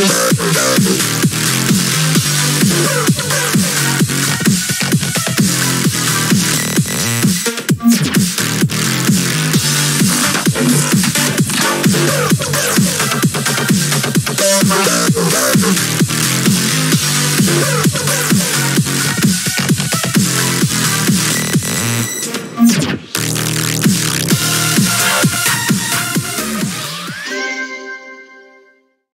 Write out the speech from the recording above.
this.